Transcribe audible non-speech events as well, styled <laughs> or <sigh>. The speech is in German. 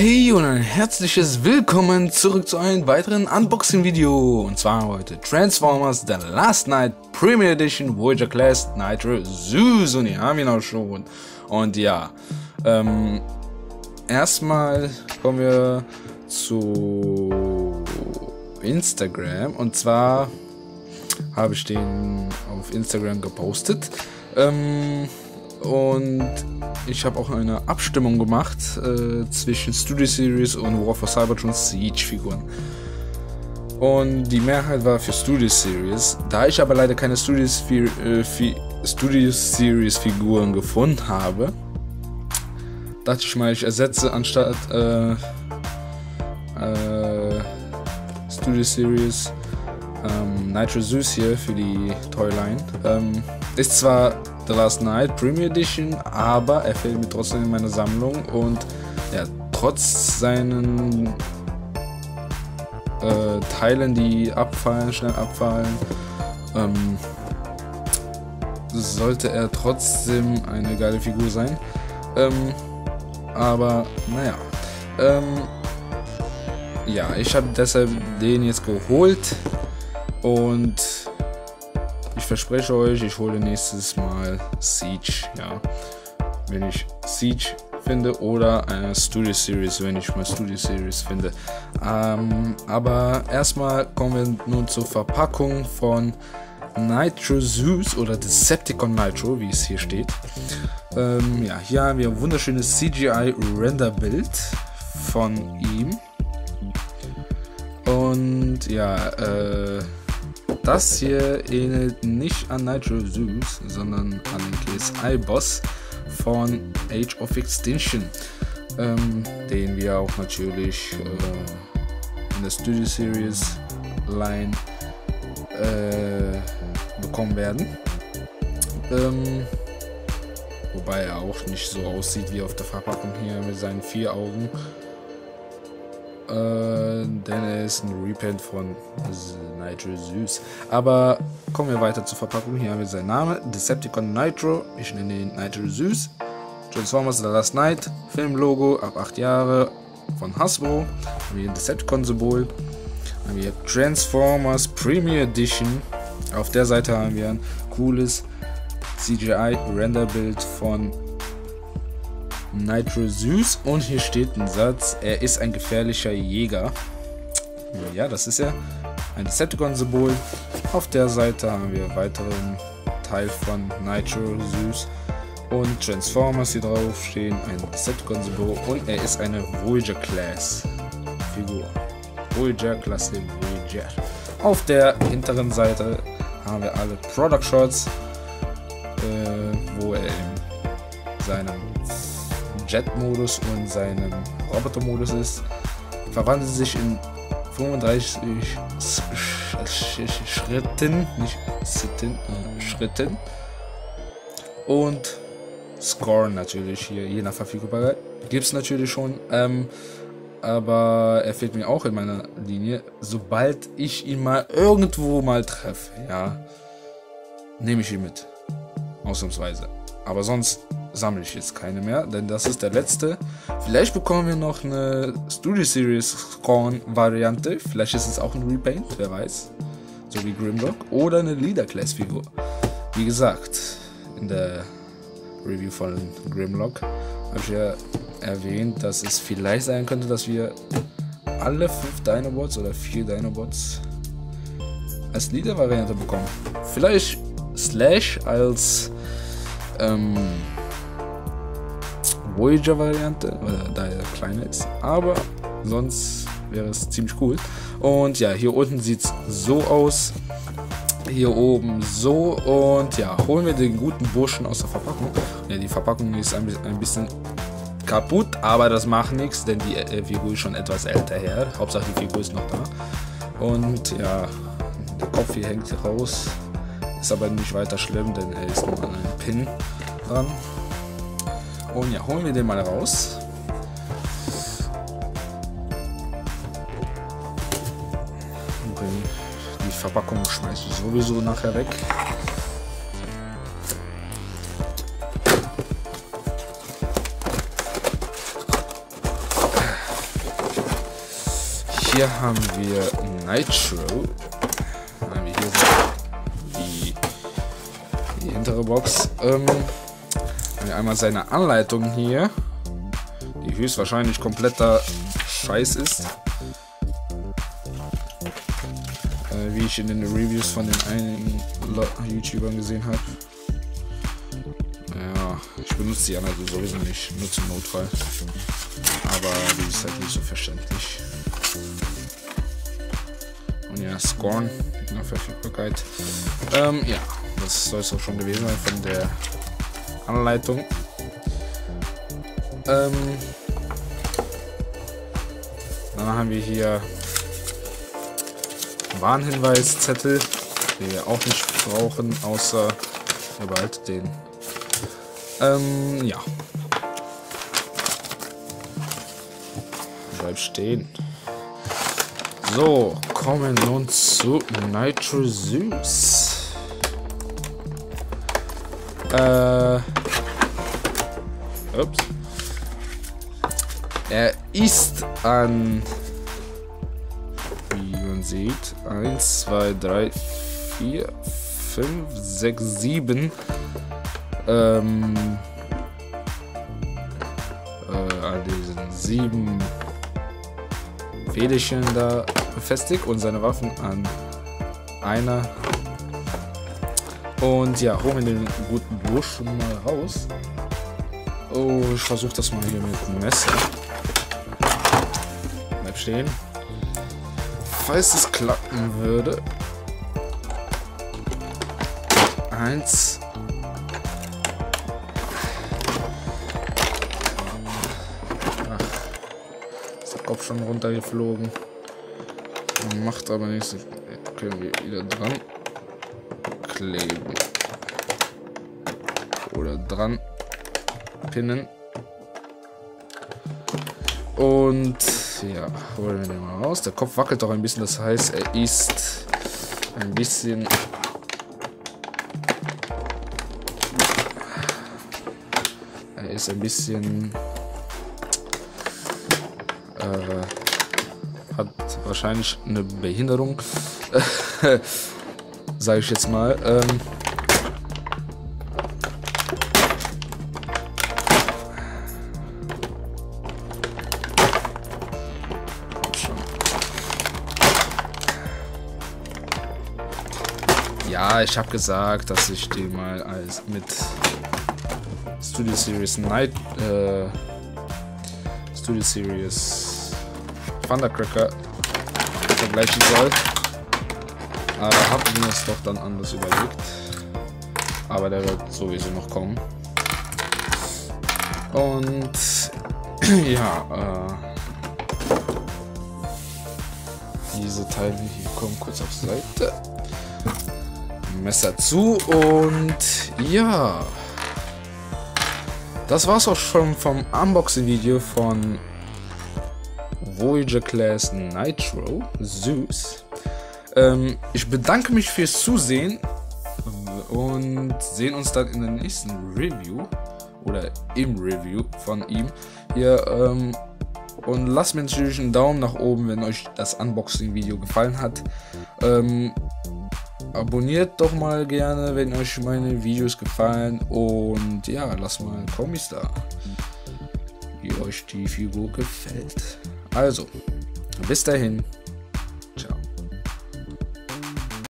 Hey und ein herzliches Willkommen zurück zu einem weiteren Unboxing-Video. Und zwar heute Transformers The Last Night Premier Edition Voyager Class Nitro Zeus. Und ihr haben ihn auch schon. Und ja, ähm, erstmal kommen wir zu Instagram. Und zwar habe ich den auf Instagram gepostet. Ähm, und ich habe auch eine Abstimmung gemacht äh, zwischen Studio Series und War for Cybertron Siege Figuren. Und die Mehrheit war für Studio Series. Da ich aber leider keine Studio, äh, Studio Series Figuren gefunden habe, dachte ich mal, ich ersetze anstatt äh, äh, Studio Series ähm, Nitro Zeus hier für die Toyline. Ähm, ist zwar The Last Night Premier Edition, aber er fehlt mir trotzdem in meiner Sammlung und ja, trotz seinen äh, Teilen, die abfallen, schnell abfallen, ähm, sollte er trotzdem eine geile Figur sein. Ähm, aber naja. Ähm, ja, ich habe deshalb den jetzt geholt und verspreche euch, ich hole nächstes Mal Siege, ja. Wenn ich Siege finde oder eine Studio Series, wenn ich mal Studio Series finde. Ähm, aber erstmal kommen wir nun zur Verpackung von Nitro Zeus oder Decepticon Nitro, wie es hier steht. Ähm, ja, hier haben wir ein wunderschönes CGI Render Bild von ihm. Und ja, äh, das hier ähnelt nicht an Nitro Zeus, sondern an den KSI-Boss von Age of Extinction, ähm, den wir auch natürlich äh, in der Studio Series Line äh, bekommen werden. Ähm, wobei er auch nicht so aussieht wie auf der Verpackung hier mit seinen vier Augen. Äh, denn er ist ein Repaint von Nitro Zeus. Aber kommen wir weiter zur Verpackung. Hier haben wir seinen Namen: Decepticon Nitro. Ich nenne ihn Nitro Zeus. Transformers The Last Night. Filmlogo ab 8 Jahre von Hasbro. Haben wir ein Decepticon-Symbol. Haben wir Transformers Premier Edition. Auf der Seite haben wir ein cooles CGI-Renderbild von Nitro Zeus und hier steht ein Satz, er ist ein gefährlicher Jäger. Ja, das ist er. Ein Decepticon-Symbol. Auf der Seite haben wir weiteren Teil von Nitro Zeus und Transformers hier drauf stehen, ein Decepticon-Symbol und er ist eine Voyager-Class-Figur. Voyager-Klasse Voyager. Auf der hinteren Seite haben wir alle Product Shots, äh, wo er in seinem Jet-Modus und seinem Roboter-Modus ist, verwandelt sich in 35 Schritten, nicht Sitten, äh, Schritten. Und Score natürlich hier, je nach Verfügbarkeit. Gibt es natürlich schon. Ähm, aber er fehlt mir auch in meiner Linie. Sobald ich ihn mal irgendwo mal treffe, ja, nehme ich ihn mit. Ausnahmsweise. Aber sonst sammle ich jetzt keine mehr, denn das ist der letzte. Vielleicht bekommen wir noch eine Studio Series Scorn Variante. Vielleicht ist es auch ein Repaint, wer weiß. So wie Grimlock. Oder eine Leader Class Figur. Wie gesagt, in der Review von Grimlock habe ich ja erwähnt, dass es vielleicht sein könnte, dass wir alle fünf Dinobots oder vier Dinobots als Leader-Variante bekommen. Vielleicht Slash als ähm, Voyager-Variante, da er kleiner ist. Aber sonst wäre es ziemlich cool. Und ja, hier unten sieht es so aus. Hier oben so. Und ja, holen wir den guten Burschen aus der Verpackung. Ja, die Verpackung ist ein, ein bisschen kaputt, aber das macht nichts, denn die äh, Figur ist schon etwas älter her. Hauptsache die Figur ist noch da. Und ja, der Kopf hier hängt raus. Ist aber nicht weiter schlimm, denn er ist nur an einem Pin dran. Und ja, holen wir den mal raus. Die Verpackung schmeiße ich sowieso nachher weg. hier haben wir Nitro. Hier die, die hintere Box. Ähm, einmal seine Anleitung hier, die höchstwahrscheinlich kompletter Scheiß ist. Äh, wie ich in den Reviews von den einigen YouTubern gesehen habe. Ja, ich benutze die also sowieso nicht, nur zum Notfall. Aber die ist halt nicht so verständlich. Und ja, Scorn nach Verfügbarkeit. Ähm, ja, das soll es auch schon gewesen sein von der Anleitung. Ähm, dann haben wir hier Warnhinweiszettel, die wir auch nicht brauchen, außer ihr behaltet den. Ähm, ja. Bleib stehen. So, kommen nun zu Nitro Zeus. Äh. Ups. Er ist an. Wie man sieht. 1, 2, 3, 4, 5, 6, 7. Ähm. Äh, an diesen sieben Federchen da befestigt und seine Waffen an einer. Und ja, holen wir den guten Burschen mal raus. Oh, ich versuche das mal hier mit dem Messer. Bleib stehen. Falls es klappen würde. Eins. Ach, ist der Kopf schon runtergeflogen. Macht aber nichts. Können wir wieder dran kleben. Oder dran pinnen. Und ja, holen wir den mal raus. Der Kopf wackelt doch ein bisschen, das heißt, er ist ein bisschen. Er ist ein bisschen. Äh, hat wahrscheinlich eine Behinderung. <laughs> Sage ich jetzt mal. Ähm, Ich habe gesagt, dass ich den mal als mit Studio Series Night äh, Studio Series Thundercracker vergleichen soll. Aber habe mir es doch dann anders überlegt. Aber der wird sowieso noch kommen. Und <clears throat> ja, äh, diese Teile hier kommen kurz auf Seite. Messer zu und ja. Das war's auch schon vom Unboxing-Video von Voyager Class Nitro Zeus. Ähm, ich bedanke mich fürs Zusehen und sehen uns dann in der nächsten Review oder im Review von ihm hier. Ähm, und lasst mir natürlich einen Daumen nach oben, wenn euch das Unboxing-Video gefallen hat. Ähm, abonniert doch mal gerne, wenn euch meine Videos gefallen. Und ja, lasst mal Kommis da, wie euch die Figur gefällt. Also, bis dahin.